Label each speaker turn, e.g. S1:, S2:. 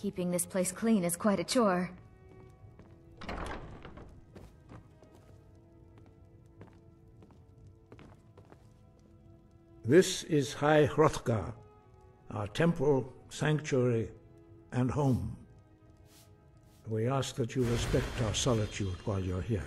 S1: Keeping this place clean is quite a chore.
S2: This is High Hrothgar, our temple, sanctuary, and home. We ask that you respect our solitude while you're here.